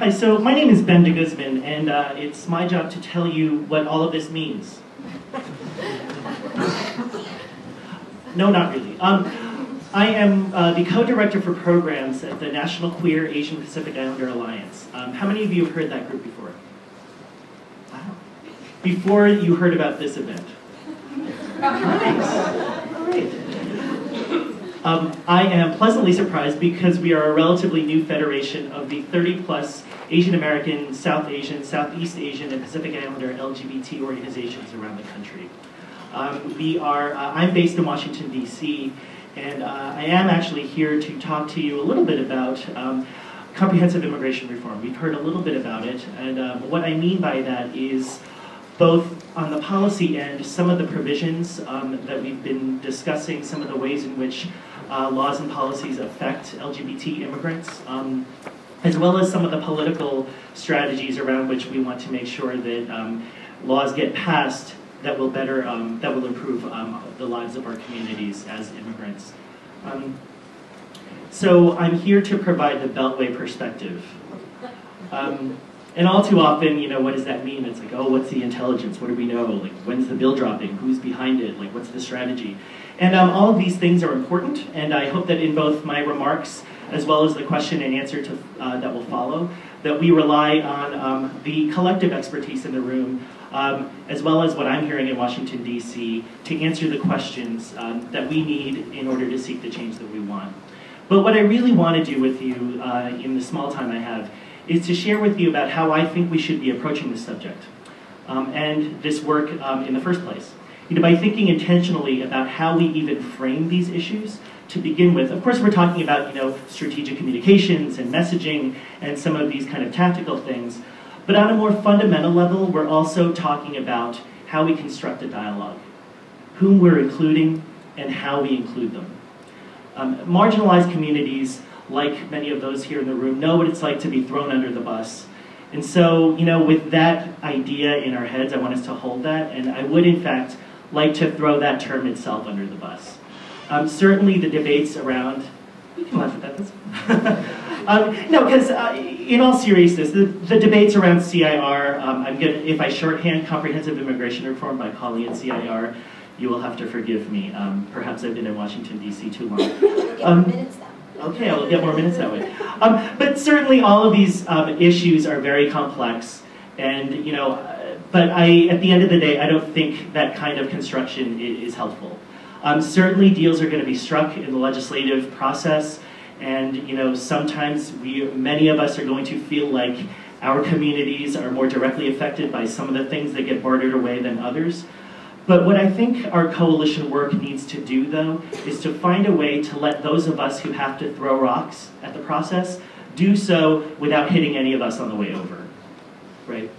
Hi, so my name is Ben de Guzman, and uh, it's my job to tell you what all of this means. no, not really. Um, I am uh, the co-director for programs at the National Queer Asian Pacific Islander Alliance. Um, how many of you have heard that group before? Wow. Before you heard about this event? Nice. Um, I am pleasantly surprised because we are a relatively new federation of the 30 plus Asian American, South Asian, Southeast Asian, and Pacific Islander LGBT organizations around the country. Um, we are, uh, I'm based in Washington, D.C., and uh, I am actually here to talk to you a little bit about um, comprehensive immigration reform. We've heard a little bit about it, and um, what I mean by that is both on the policy end, some of the provisions um, that we've been discussing, some of the ways in which uh, laws and policies affect LGBT immigrants, um, as well as some of the political strategies around which we want to make sure that um, laws get passed that will better, um, that will improve um, the lives of our communities as immigrants. Um, so I'm here to provide the Beltway perspective. And all too often, you know, what does that mean? It's like, oh, what's the intelligence? What do we know? Like, when's the bill dropping? Who's behind it? Like, what's the strategy? And um, all of these things are important, and I hope that in both my remarks as well as the question and answer to, uh, that will follow, that we rely on um, the collective expertise in the room, um, as well as what I'm hearing in Washington, D.C., to answer the questions um, that we need in order to seek the change that we want. But what I really want to do with you uh, in the small time I have is to share with you about how I think we should be approaching this subject um, and this work um, in the first place. You know, by thinking intentionally about how we even frame these issues to begin with. Of course, we're talking about you know strategic communications and messaging and some of these kind of tactical things. But on a more fundamental level, we're also talking about how we construct a dialogue, whom we're including, and how we include them. Um, marginalized communities like many of those here in the room, know what it's like to be thrown under the bus. And so, you know, with that idea in our heads, I want us to hold that, and I would, in fact, like to throw that term itself under the bus. Um, certainly the debates around, you can laugh at that, um, no, because uh, in all seriousness, the, the debates around CIR, um, I'm gonna, if I shorthand comprehensive immigration reform by calling it CIR, you will have to forgive me. Um, perhaps I've been in Washington, D.C. too long. Um, Okay, I will get more minutes that way. Um, but certainly all of these um, issues are very complex, and you know, uh, but I, at the end of the day, I don't think that kind of construction is, helpful. Um, certainly deals are going to be struck in the legislative process, and you know, sometimes we, many of us are going to feel like our communities are more directly affected by some of the things that get bartered away than others. But what I think our coalition work needs to do, though, is to find a way to let those of us who have to throw rocks at the process do so without hitting any of us on the way over, right?